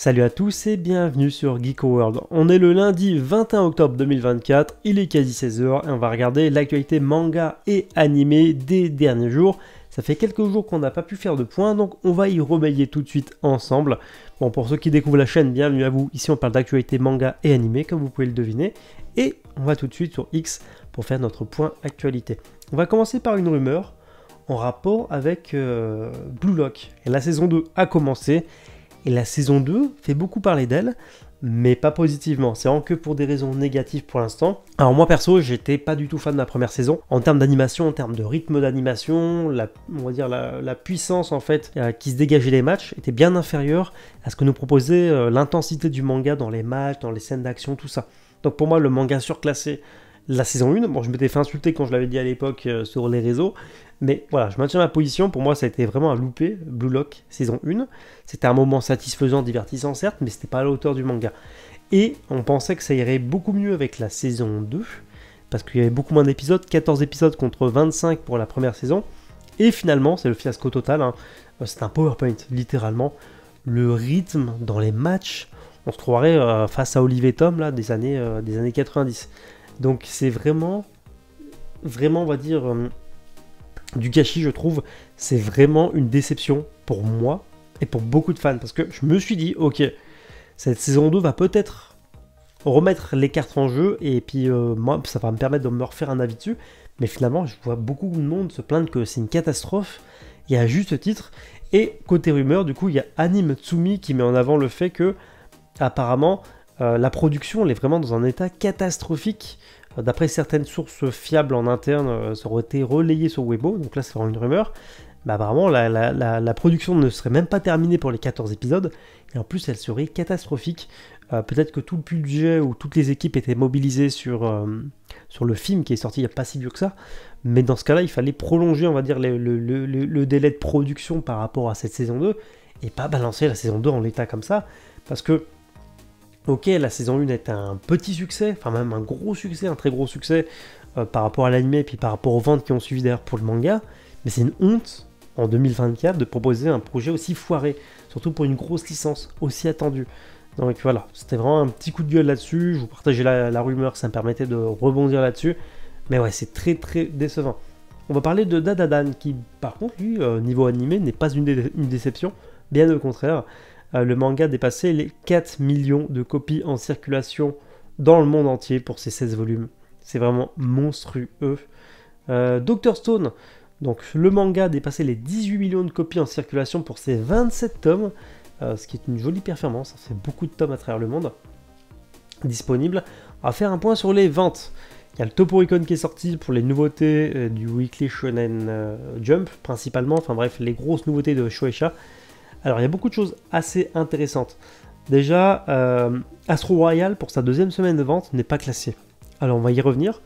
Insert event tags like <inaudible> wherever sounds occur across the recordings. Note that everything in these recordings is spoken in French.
Salut à tous et bienvenue sur Geek World. On est le lundi 21 octobre 2024, il est quasi 16h et on va regarder l'actualité manga et animé des derniers jours. Ça fait quelques jours qu'on n'a pas pu faire de points, donc on va y rebailler tout de suite ensemble. Bon, pour ceux qui découvrent la chaîne, bienvenue à vous. Ici on parle d'actualité manga et animé, comme vous pouvez le deviner. Et on va tout de suite sur X pour faire notre point actualité. On va commencer par une rumeur en rapport avec euh, Blue Lock. La saison 2 a commencé et la saison 2 fait beaucoup parler d'elle, mais pas positivement. C'est vraiment que pour des raisons négatives pour l'instant. Alors moi perso, j'étais pas du tout fan de la première saison. En termes d'animation, en termes de rythme d'animation, la, puissance en fait euh, qui se dégageait des matchs était bien inférieure à ce que nous proposait euh, l'intensité du manga dans les matchs, dans les scènes d'action, tout ça. Donc pour moi, le manga surclassé la saison 1. Bon, je m'étais fait insulter quand je l'avais dit à l'époque euh, sur les réseaux, mais voilà, je maintiens ma position. Pour moi, ça a été vraiment un loupé, Blue Lock saison 1. C'était un moment satisfaisant, divertissant certes, mais c'était pas à la hauteur du manga. Et on pensait que ça irait beaucoup mieux avec la saison 2, parce qu'il y avait beaucoup moins d'épisodes, 14 épisodes contre 25 pour la première saison. Et finalement, c'est le fiasco total. Hein. Euh, c'est un PowerPoint, littéralement. Le rythme dans les matchs, on se croirait euh, face à Olivier Tom là, des, années, des années 90. Donc c'est vraiment, vraiment, on va dire, euh, du gâchis, je trouve. C'est vraiment une déception pour moi et pour beaucoup de fans. Parce que je me suis dit, ok, cette saison 2 va peut-être remettre les cartes en jeu. Et puis, euh, moi, ça va me permettre de me refaire un avis dessus. Mais finalement, je vois beaucoup de monde se plaindre que c'est une catastrophe. Il y a juste titre. Et côté rumeur, du coup, il y a Anime Tsumi qui met en avant le fait que, apparemment, euh, la production elle est vraiment dans un état catastrophique. Euh, d'après certaines sources fiables en interne, euh, ça aurait été relayé sur Weibo, donc là c'est vraiment une rumeur. Bah, apparemment, la, production ne serait même pas terminée pour les 14 épisodes, et en plus elle serait catastrophique. Peut-être que tout le budget ou toutes les équipes étaient mobilisées sur, sur le film qui est sorti il n'y a pas si vieux que ça, mais dans ce cas-là, il fallait prolonger, on va dire, le, le, délai de production par rapport à cette saison 2, et pas balancer la saison 2 en l'état comme ça, parce que Ok, la saison 1 est un petit succès, enfin même un gros succès, un très gros succès euh, par rapport à l'anime et puis par rapport aux ventes qui ont suivi d'ailleurs pour le manga, mais c'est une honte en 2024 de proposer un projet aussi foiré, surtout pour une grosse licence aussi attendue. Donc voilà, c'était vraiment un petit coup de gueule là-dessus, je vous partageais la, rumeur, ça me permettait de rebondir là-dessus, mais ouais, c'est très très décevant. On va parler de Dadadan, qui par contre, lui, euh, niveau animé, n'est pas une déception, bien au contraire. Euh, le manga dépassait les 4 millions de copies en circulation dans le monde entier pour ses 16 volumes. C'est vraiment monstrueux. Euh, Doctor Stone, donc le manga dépassait les 18 millions de copies en circulation pour ses 27 tomes, euh, ce qui est une jolie performance, c'est beaucoup de tomes à travers le monde disponibles. On va faire un point sur les ventes. Il y a le Toporicon qui est sorti pour les nouveautés du Weekly Shonen Jump, principalement, enfin bref, les grosses nouveautés de Shueisha. Alors il y a beaucoup de choses assez intéressantes. Déjà, euh, Astro Royal pour sa deuxième semaine de vente n'est pas classé. Alors on va y revenir.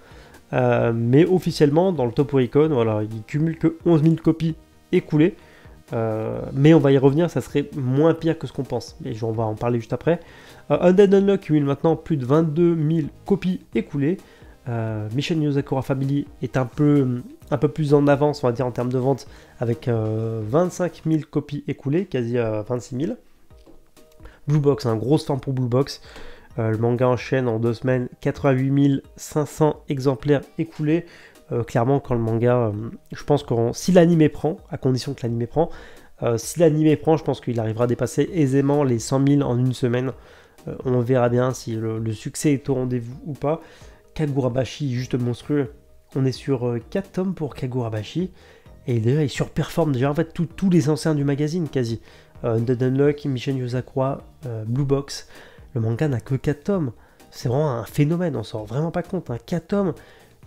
Euh, mais officiellement, dans le Top Oricon, voilà, il cumule que 11 000 copies écoulées. Euh, mais on va y revenir, ça serait moins pire que ce qu'on pense. Mais on va en parler juste après. Undead Unlock cumule maintenant plus de 22 000 copies écoulées. Mission Yozakura Family est un peu plus en avance, on va dire, en termes de vente, avec 25 euh, 000 copies écoulées, quasi 26 000. Blue Box, un gros stand pour Blue Box. Euh, le manga enchaîne en deux semaines 88 500 exemplaires écoulés. Euh, clairement, quand le manga, je pense que si l'anime prend, à condition que l'anime prend, si l'anime prend, je pense qu'il arrivera à dépasser aisément les 100 000 en une semaine. on verra bien si le succès est au rendez-vous ou pas. Kagurabashi, juste monstrueux. On est sur 4 euh, tomes pour Kagurabashi. Et déjà, il surperforme déjà en fait tous les anciens du magazine quasi. Euh, Undead Unlock, Mission Yosakura, euh, Blue Box. Le manga n'a que 4 tomes. C'est vraiment un phénomène, on s'en rend vraiment pas compte. 4 hein. tomes,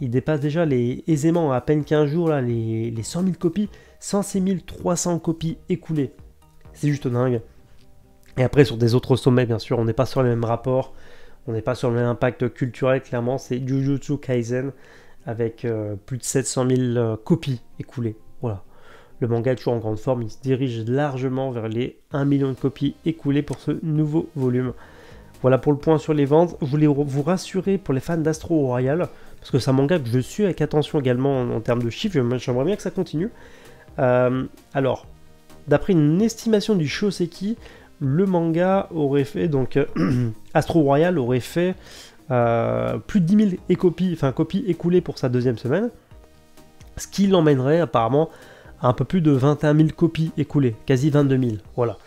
il dépasse déjà aisément à peine 15 jours là, les, les 100 000 copies. 106 300 copies écoulées. C'est juste dingue. Et après, sur des autres sommets, bien sûr, on n'est pas sur les mêmes rapports. On n'est pas sur le même impact culturel, clairement. C'est Jujutsu Kaisen avec euh, plus de 700 000 euh, copies écoulées. Voilà. Le manga est toujours en grande forme, il se dirige largement vers les 1 million de copies écoulées pour ce nouveau volume. Voilà pour le point sur les ventes. Je voulais vous rassurer pour les fans d'Astro Royal, parce que c'est un manga que je suis avec attention également en, termes de chiffres, j'aimerais bien que ça continue. Euh, alors, d'après une estimation du Shoseki, le manga aurait fait, donc <clears throat> Astro Royal aurait fait plus de 10 000 copies, enfin, copies écoulées pour sa deuxième semaine, ce qui l'emmènerait apparemment à un peu plus de 21 000 copies écoulées, quasi 22 000, voilà.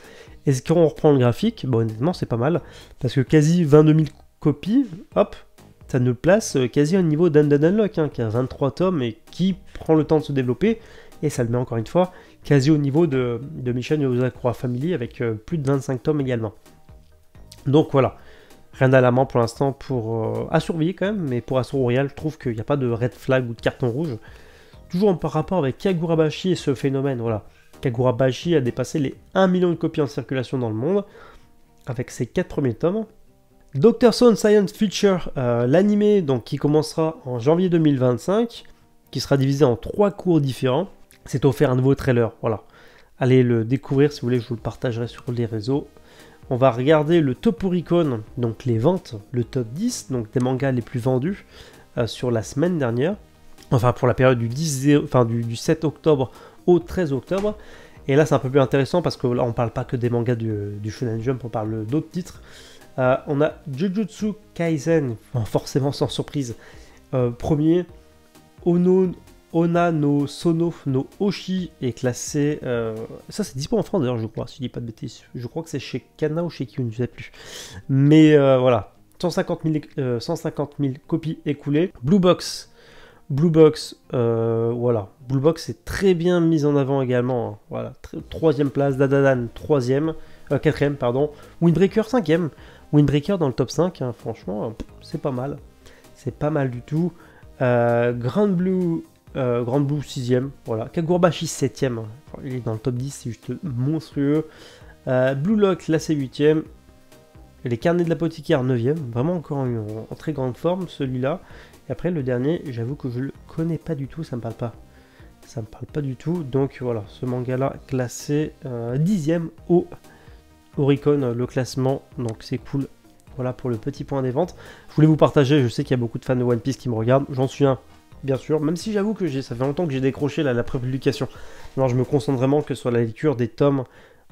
Et quand on reprend le graphique, bon honnêtement c'est pas mal, parce que quasi 22 000 copies, hop, ça nous place euh, quasi au niveau d'Undead Unlock, hein, qui a 23 tomes et qui prend le temps de se développer, et ça le met encore une fois quasi au niveau de, de Mission Yozakura Family avec euh, plus de 25 tomes également. Donc voilà, rien à la pour l'instant pour euh, à surveiller quand même, mais pour Astro Royal, je trouve qu'il n'y a pas de red flag ou de carton rouge. Toujours en rapport avec Kagurabashi et ce phénomène, voilà. Kagurabashi a dépassé les 1 million de copies en circulation dans le monde avec ses 4 premiers tomes. Doctor Stone Science Future, euh, l'animé qui commencera en janvier 2025, qui sera divisé en trois cours différents, s'est offert un nouveau trailer. Voilà, allez le découvrir si vous voulez, je vous le partagerai sur les réseaux. On va regarder le Toporicon, donc les ventes, le top 10, donc des mangas les plus vendus euh, sur la semaine dernière. Enfin pour la période du, 10, enfin, du 7 octobre au 13 octobre. Et là, c'est un peu plus intéressant parce que là, on parle pas que des mangas du, du Shonen Jump, on parle d'autres titres. Euh, on a Jujutsu Kaisen, forcément sans surprise. Euh, premier, Ono, Ona no Sono no Oshi est classé. Euh, ça, c'est dispo en France d'ailleurs, je crois, si je dis pas de bêtises. Je crois que c'est chez Kana ou chez Kyun, je sais plus. Mais voilà, 150 000, 150 000 copies écoulées. Blue Box Blue Box, euh, voilà. Blue Box est très bien mise en avant également. Hein. Voilà, troisième place, Dadadan troisième, euh, quatrième, pardon. Windbreaker cinquième. Windbreaker dans le top 5, hein. franchement, c'est pas mal. C'est pas mal du tout. Euh, Grand Blue, Grand Blue sixième, voilà. Kagurabashi septième, hein. il est dans le top 10, c'est juste monstrueux. Blue Lock, là c'est huitième. Les carnets de l'apothicaire 9ème, vraiment encore en très grande forme celui-là. Et après, le dernier, j'avoue que je le connais pas du tout, ça me parle pas. Ça me parle pas du tout. Donc voilà, ce manga-là classé 10 euh, dixième au Oricon, le classement. Donc c'est cool. Voilà pour le petit point des ventes. Je voulais vous partager, je sais qu'il y a beaucoup de fans de One Piece qui me regardent. J'en suis un, bien sûr. Même si j'avoue que ça fait longtemps que j'ai décroché la, la prépublication. Alors je me concentre vraiment que sur la lecture des tomes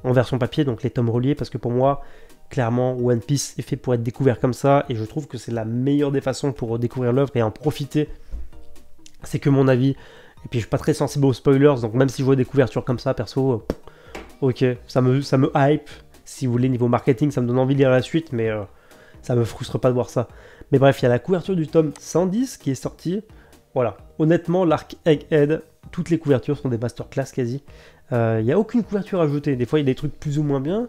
en version papier, donc les tomes reliés, parce que pour moi, Clairement, One Piece est fait pour être découvert comme ça, et je trouve que c'est la meilleure des façons pour découvrir l'œuvre et en profiter. C'est que mon avis. Et puis je suis pas très sensible aux spoilers, donc même si je vois des couvertures comme ça, perso, euh, ok, ça me, hype. Si vous voulez, niveau marketing, ça me donne envie de lire la suite, mais euh, ça me frustre pas de voir ça. Mais bref, il y a la couverture du tome 110 qui est sortie. Voilà, honnêtement, l'arc Egghead, toutes les couvertures sont des masterclass quasi. Euh, il n'y a aucune couverture ajoutée. Des fois, il y a des trucs plus ou moins bien.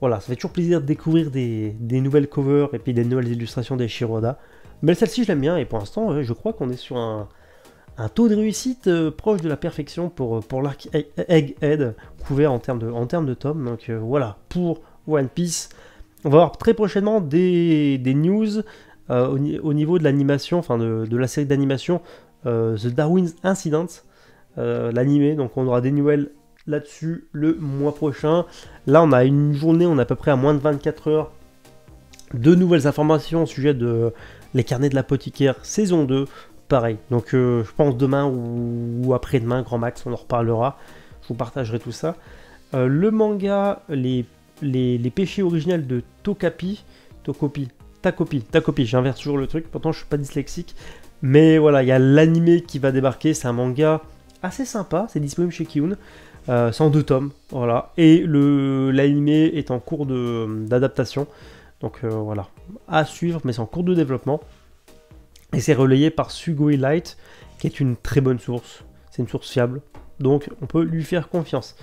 Voilà, ça fait toujours plaisir de découvrir des, nouvelles covers et puis des nouvelles illustrations des Shiroda. Mais celle-ci, je l'aime bien et pour l'instant, je crois qu'on est sur un, taux de réussite euh, proche de la perfection pour, euh, pour l'arc Egghead couvert en termes de, en de tomes. Donc euh, voilà, pour One Piece. On va avoir très prochainement des, news au, niveau de l'animation, enfin de, la série d'animation The Darwin's Incident, l'animé. Donc on aura des nouvelles là-dessus le mois prochain. Là, on a une journée, on est à peu près à moins de 24 heures. De nouvelles informations au sujet de les carnets de l'apothicaire saison 2. Pareil. Donc, euh, je pense demain ou, après-demain, grand max, on en reparlera. Je vous partagerai tout ça. Euh, le manga, les, les, péchés originels de Tokapi. Tokopi. Takopi. Takopi. J'inverse toujours le truc. Pourtant, je suis pas dyslexique. Mais voilà, il y a l'animé qui va débarquer. C'est un manga assez sympa. C'est disponible chez Kiun. Euh, c'est en deux tomes, voilà. Et le l'animé est en cours d'adaptation. Donc euh, voilà, à suivre, mais c'est en cours de développement. Et c'est relayé par Sugoi Light, qui est une très bonne source. C'est une source fiable, donc on peut lui faire confiance.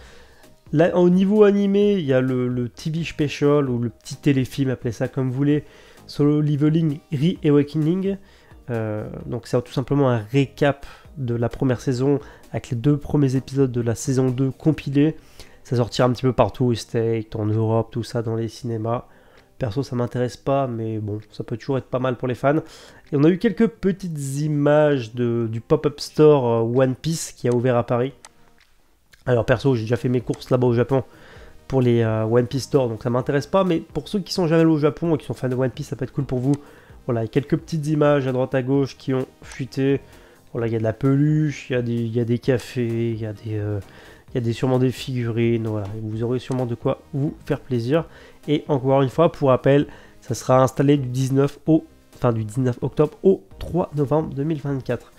Là, au niveau animé, il y a le, TV Special ou le petit téléfilm, appelez ça comme vous voulez, Solo Leveling Re-Awakening. Euh, donc c'est tout simplement un récap de la première saison avec les deux premiers épisodes de la saison 2 compilés. Ça sortira un petit peu partout, State, en Europe, tout ça, dans les cinémas. Perso, ça m'intéresse pas, mais bon, ça peut toujours être pas mal pour les fans. Et on a eu quelques petites images de, du pop-up store euh, One Piece qui a ouvert à Paris. Alors perso, j'ai déjà fait mes courses là-bas au Japon pour les euh, One Piece Store, donc ça m'intéresse pas. Mais pour ceux qui sont jamais allés au Japon et qui sont fans de One Piece, ça peut être cool pour vous. Voilà, a quelques petites images à droite à gauche qui ont fuité. Voilà, il y a de la peluche, il y a des, cafés, il y a des, euh, Il y a des, sûrement des figurines, voilà. Vous aurez sûrement de quoi vous faire plaisir. Et encore une fois, pour rappel, ça sera installé du 19 au, enfin du 19 octobre au 3 novembre 2024.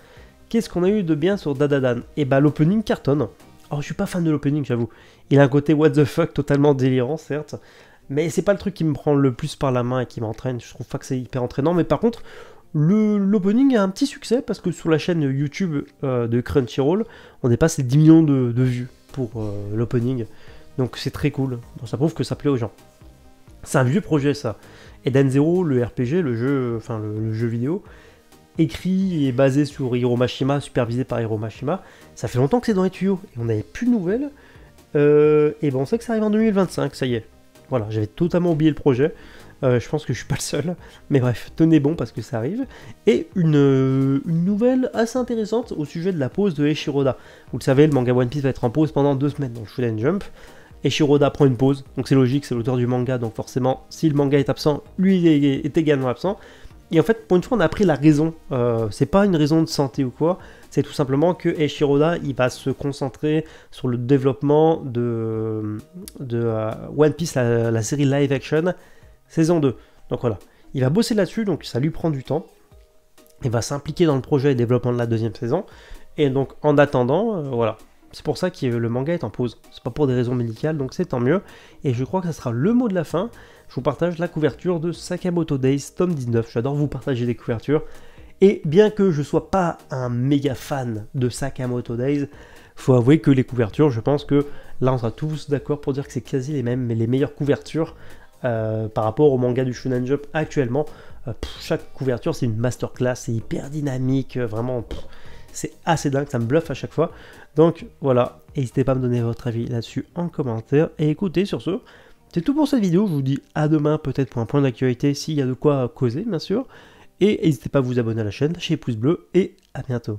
Qu'est-ce qu'on a eu de bien sur Dadadan? Et bah l'opening cartonne. Alors je suis pas fan de l'opening, j'avoue. Il a un côté what the fuck totalement délirant, certes. Mais c'est pas le truc qui me prend le plus par la main et qui m'entraîne. Je trouve pas que c'est hyper entraînant. Mais par contre, l'opening a un petit succès parce que sur la chaîne YouTube euh, de Crunchyroll, on dépasse les 10 millions de, vues pour euh, l'opening. Donc c'est très cool. ça prouve que ça plaît aux gens. C'est un vieux projet ça. Et Dan Zero, le RPG, le jeu, enfin le jeu vidéo, écrit et basé sur Hiro Mashima, supervisé par Hiro Mashima. Ça fait longtemps que c'est dans les tuyaux et on n'avait plus de nouvelles. Euh, et ben on sait que ça arrive en 2025, ça y est. Voilà, j'avais totalement oublié le projet. Euh, je pense que je suis pas le seul. Mais bref, tenez bon parce que ça arrive. Et une, euh, nouvelle assez intéressante au sujet de la pause de Eshiroda. Vous le savez, le manga One Piece va être en pause pendant deux semaines dans Shonen Jump. Eshiroda prend une pause, donc c'est logique, c'est l'auteur du manga, donc forcément, si le manga est absent, lui est également absent. Et en fait, pour une fois, on a pris la raison. Euh, c'est pas une raison de santé ou quoi. C'est tout simplement que Eshiroda, il va se concentrer sur le développement de, euh, One Piece, la, série live action, saison 2. Donc voilà. Il va bosser là-dessus, donc ça lui prend du temps. Il va s'impliquer dans le projet et développement de la deuxième saison. Et donc, en attendant, euh, voilà. C'est pour ça que le manga est en pause. C'est pas pour des raisons médicales, donc c'est tant mieux. Et je crois que ça sera le mot de la fin je vous partage la couverture de Sakamoto Days, tome 19. J'adore vous partager des couvertures. Et bien que je sois pas un méga fan de Sakamoto Days, faut avouer que les couvertures, je pense que là on sera tous d'accord pour dire que c'est quasi les mêmes, mais les meilleures couvertures euh, par rapport au manga du Shonen Jump actuellement. Euh, chaque couverture c'est une masterclass, c'est hyper dynamique, euh, vraiment c'est assez dingue, ça me bluffe à chaque fois. Donc voilà, n'hésitez pas à me donner votre avis là-dessus en commentaire. Et écoutez sur ce, c'est tout pour cette vidéo, je vous dis à demain peut-être pour un point d'actualité s'il y a de quoi causer bien sûr. Et n'hésitez pas à vous abonner à la chaîne, lâchez les pouces bleus et à bientôt.